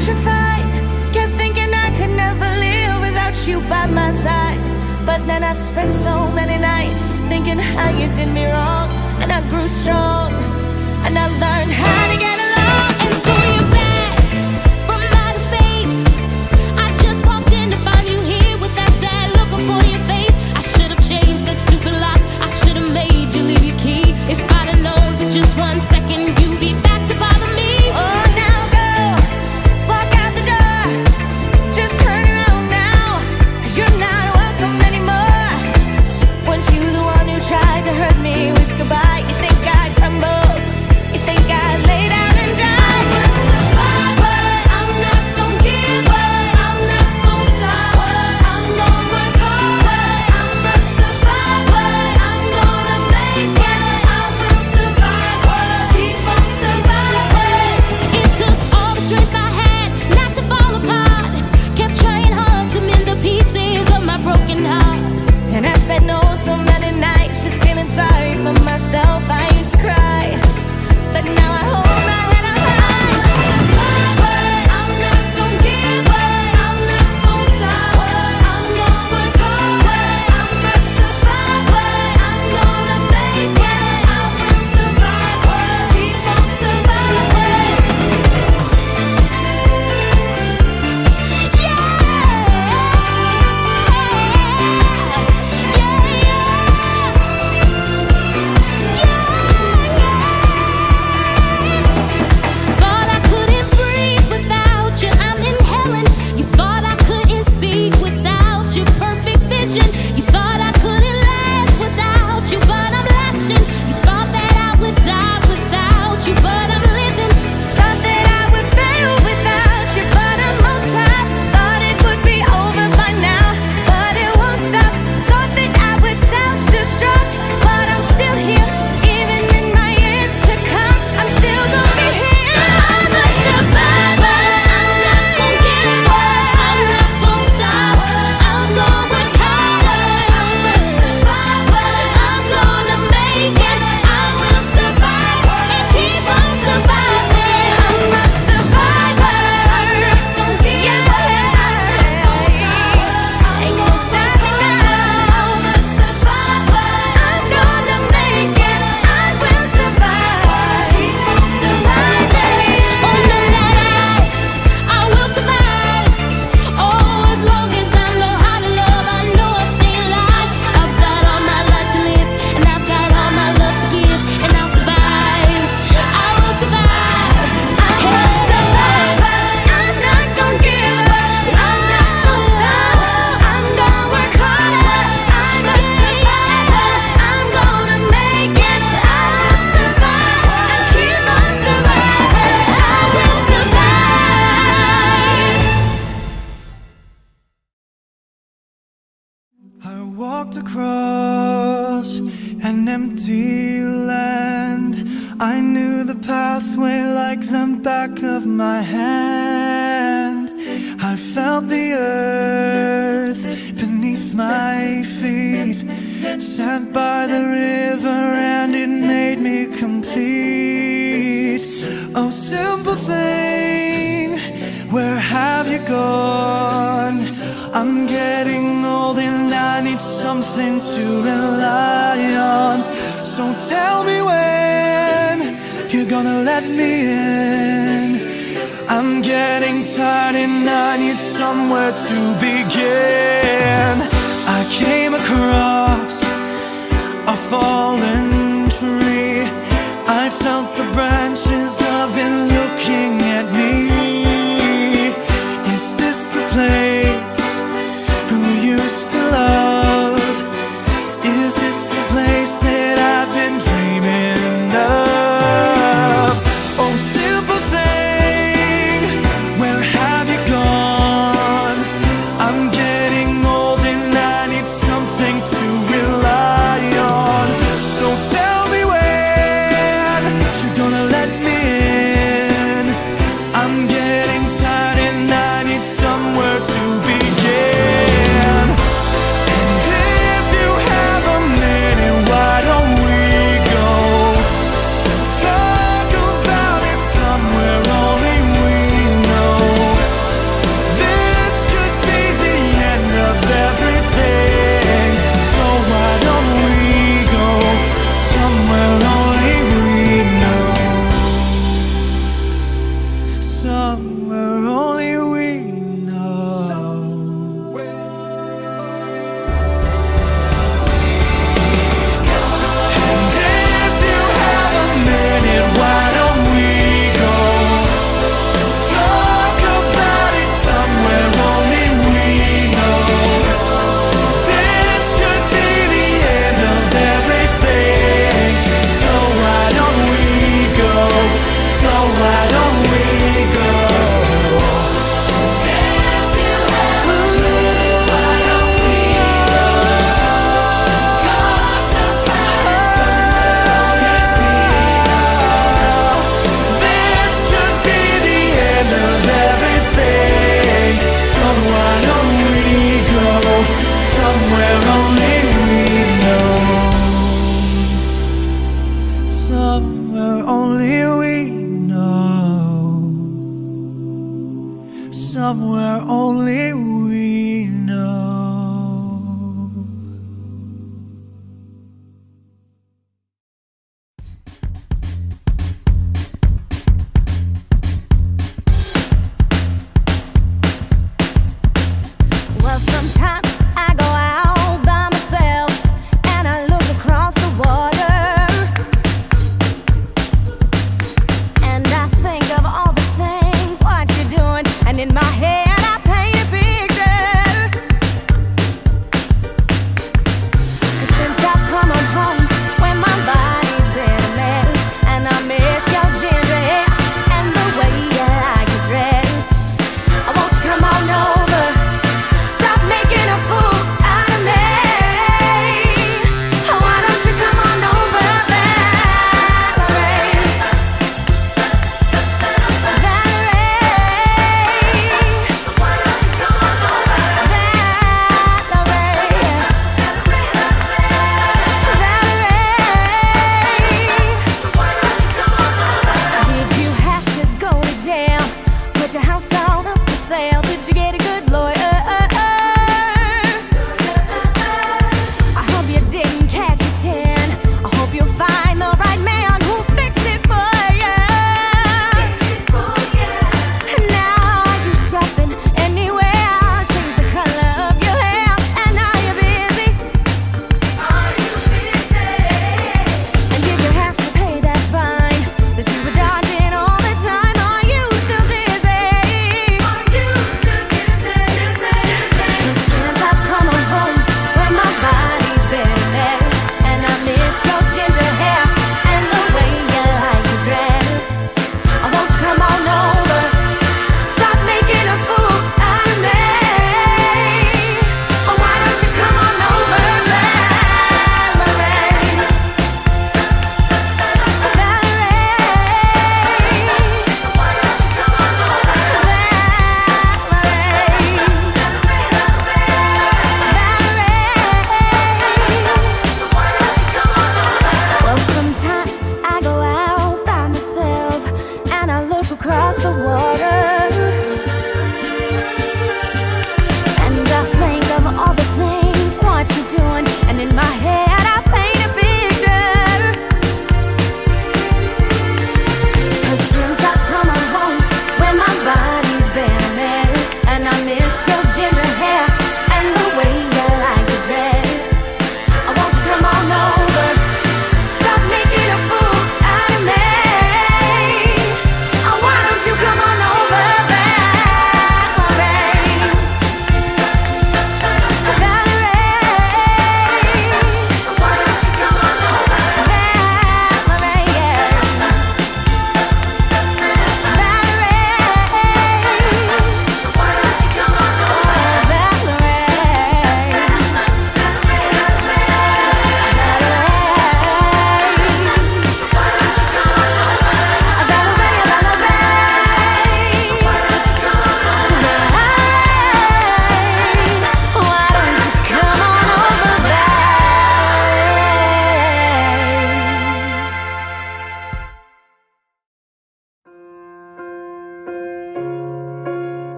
petrified. Kept thinking I could never live without you by my side. But then I spent so many nights thinking how you did me wrong. And I grew strong. And I learned how to get along. And so somewhere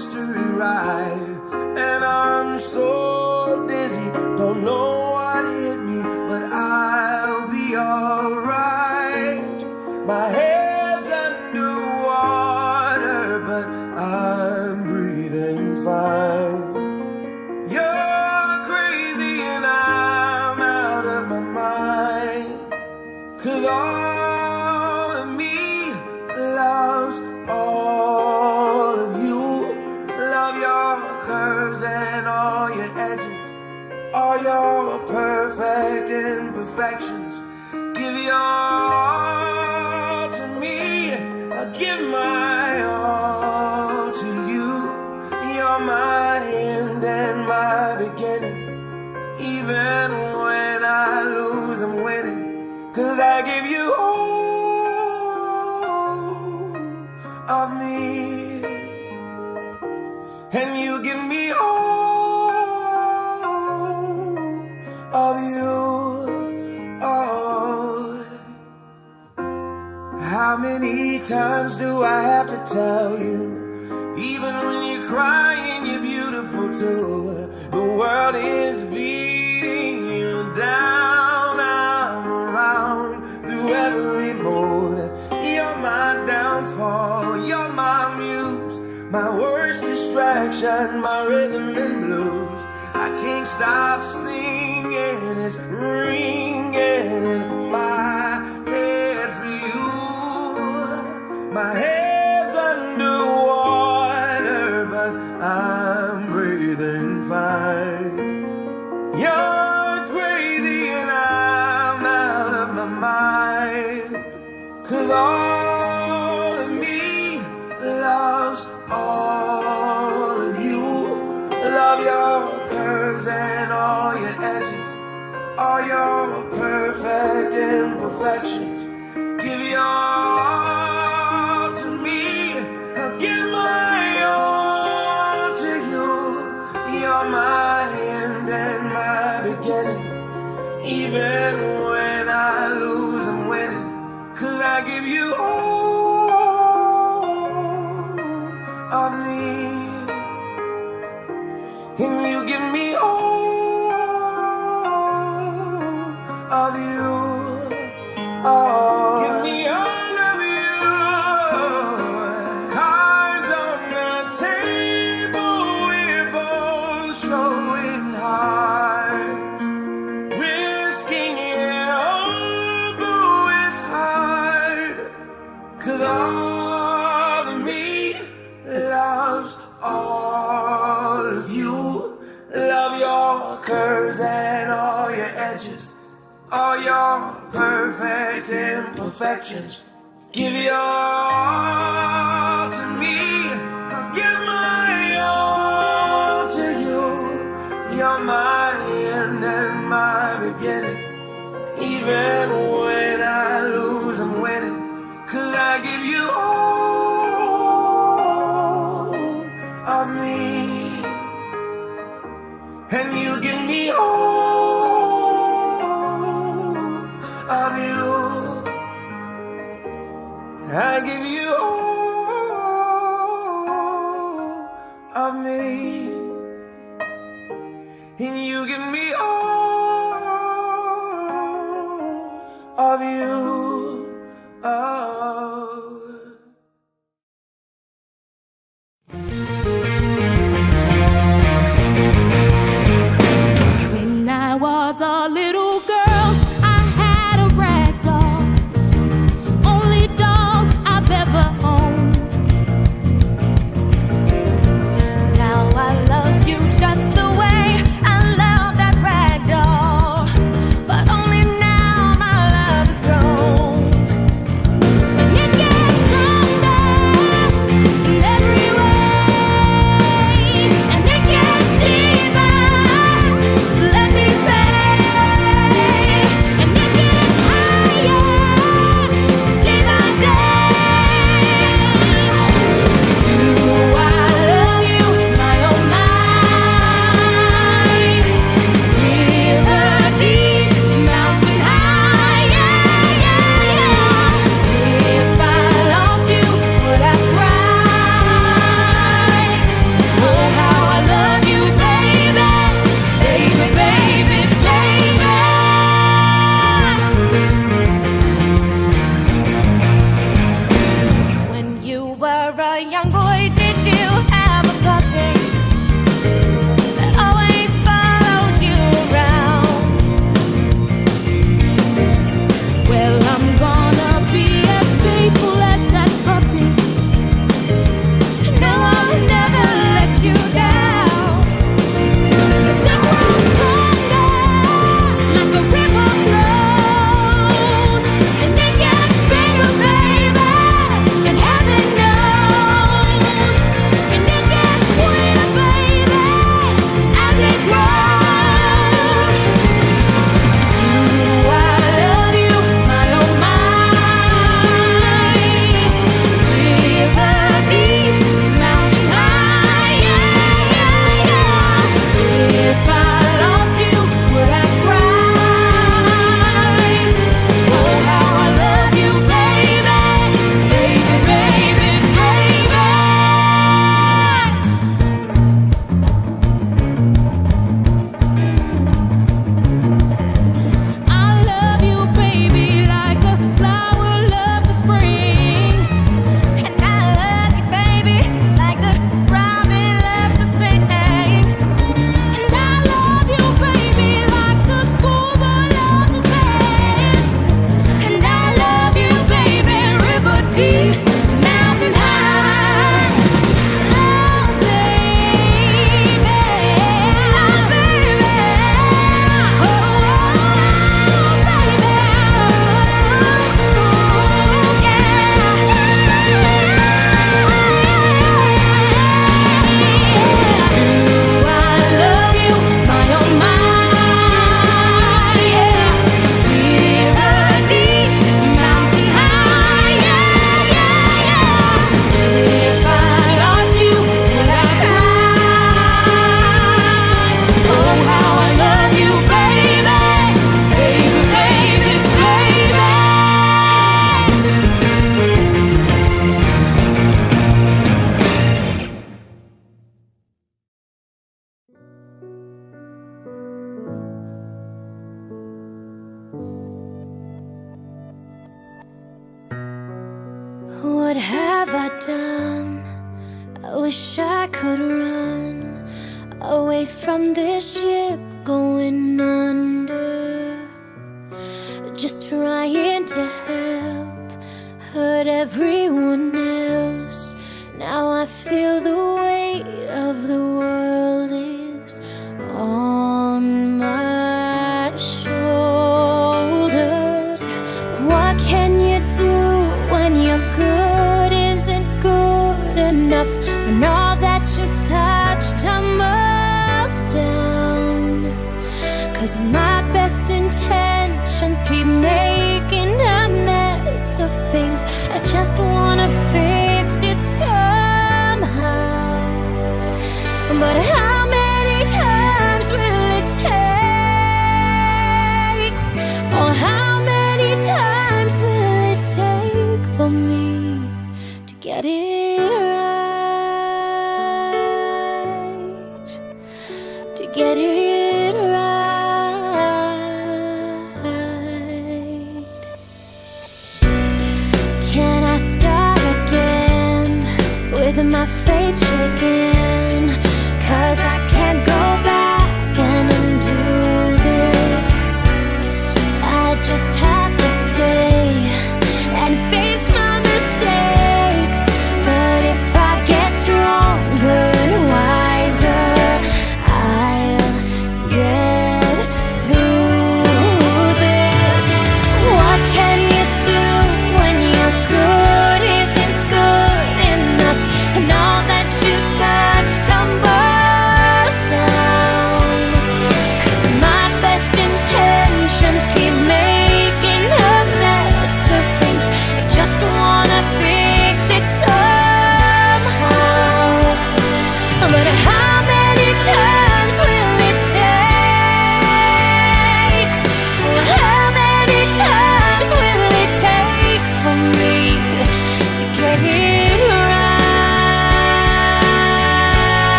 history right. give me all of you. Oh. How many times do I have to tell you? Even when you're crying, you're beautiful too. The world is beating you down. I'm around through every mood. You're my downfall. You're my muse. My sunshine, my rhythm and blues. I can't stop singing, it's ringing in my head for you. My head imperfection. its imperfections. Give your give you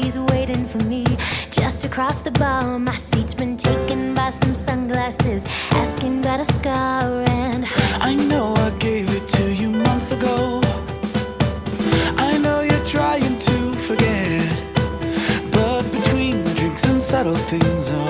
she's waiting for me. Just across the bar, my seat's been taken by some sunglasses Asking about a scar and I know I gave it to you months ago. I know you're trying to forget But between drinks and subtle things oh,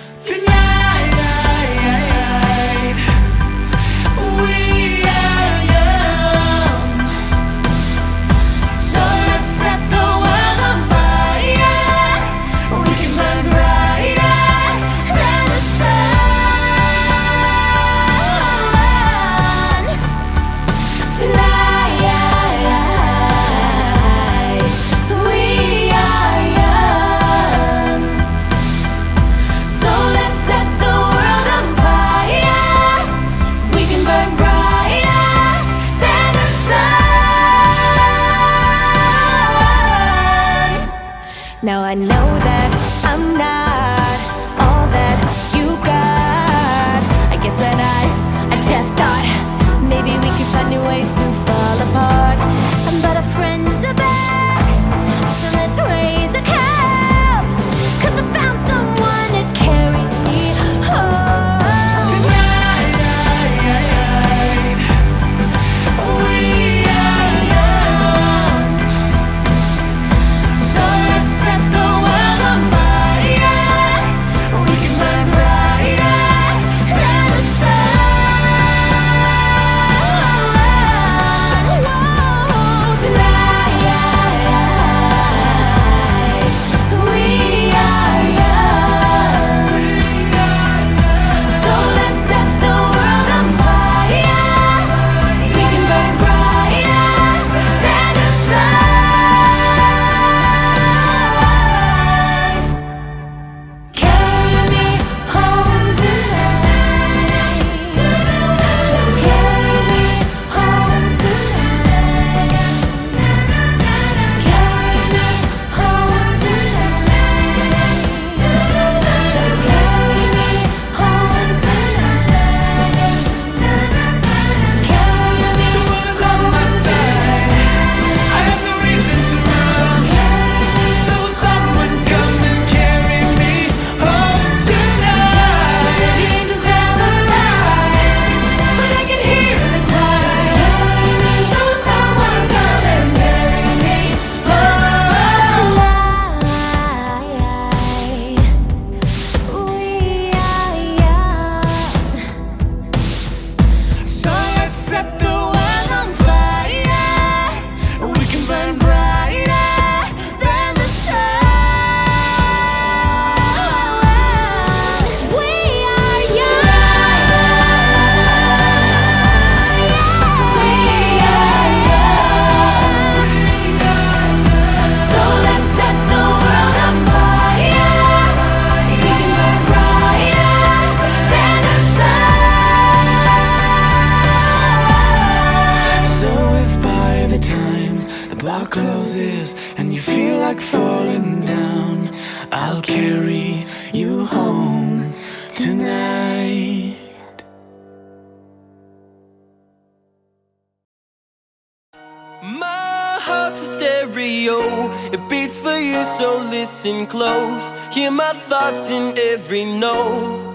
My thoughts in every note.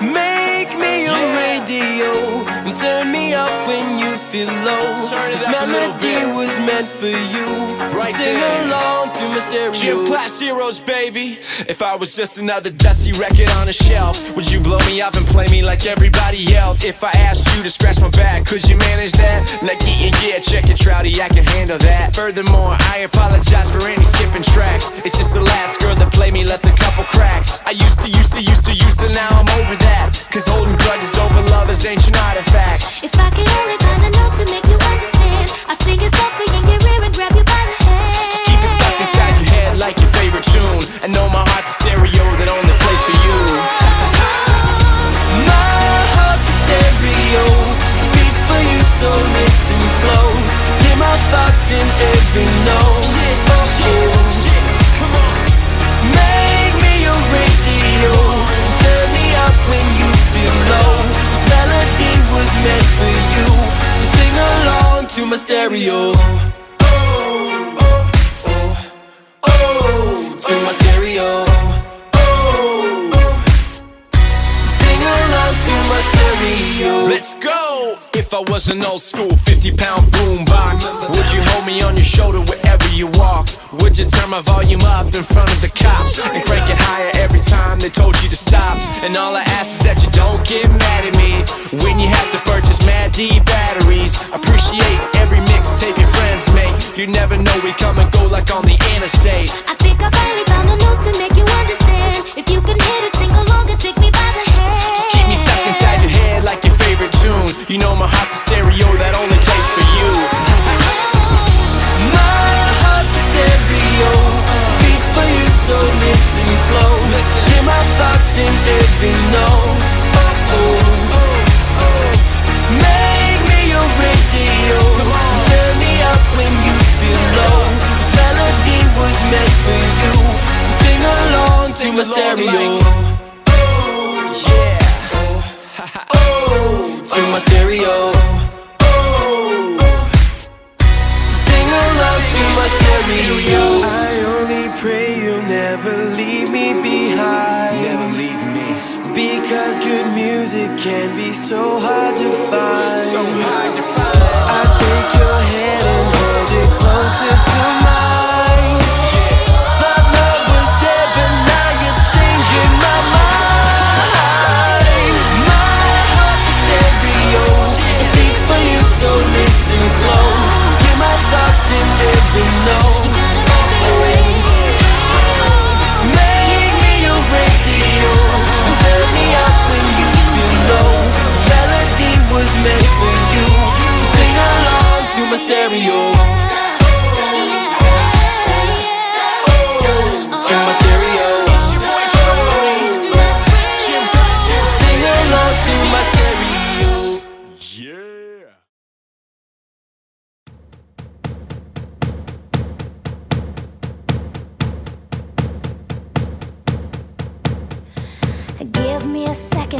Make me your radio and turn me up when you feel low. This up a little melody was meant for you. Right so sing there. along to my. Gym class heroes, baby. If I was just another dusty record on a shelf, would you blow me up and play me like everybody else? If I asked you to scratch my back, could you manage that? Like, yeah, yeah, check it, Travie, I can handle that. Furthermore, I apologize for any skipping tracks. It's just the last girl that played me left a couple cracks. I used to, used to, used to, used to, now I'm over that. Cause holding grudges over lovers ancient artifacts. If I could only find a note to make you understand, I'd sing it softly in your ear and grab you by the hand. Keep it stuck inside your head like your favorite tune. I know my heart's a stereo that only plays for you. My heart's a stereo, it beats for you, so listen close. Hear my thoughts in every note. Oh, Come on. Make me your radio, turn me up when you feel low. This melody was meant for you, so sing along to my stereo. I was an old school 50 pound boombox, would you hold me on your shoulder wherever you walk? Would you turn my volume up in front of the cops and crank it higher every time they told you to stop? And all I ask is that you don't get mad at me when you have to purchase Mad D batteries. Appreciate every mixtape your friends make. You never know we come and go like on the interstate. I think I finally found a note to make you understand. If you can hit it, sing along and take me by the hand. Just keep me stuck inside your head like your favorite tune. You know my heart's a stereo that only plays for you. Stereo, beats for you, so listen close. Hear my thoughts in every note. Oh, oh. Make me your radio, turn me up when you feel low. This melody was meant for you, so sing along to Sing my along stereo. like-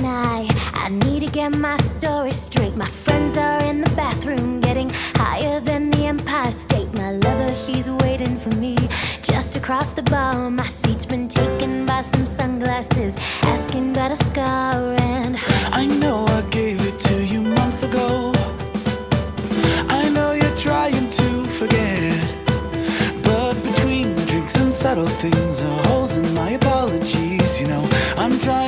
I I need to get my story straight. My friends are in the bathroom, getting higher than the Empire State. My lover, he's waiting for me just across the bar. My seat's been taken by some sunglasses, asking about a scar, and I know I gave it to you months ago. I know you're trying to forget. But between drinks and subtle things are holes in my apologies. You know, I'm trying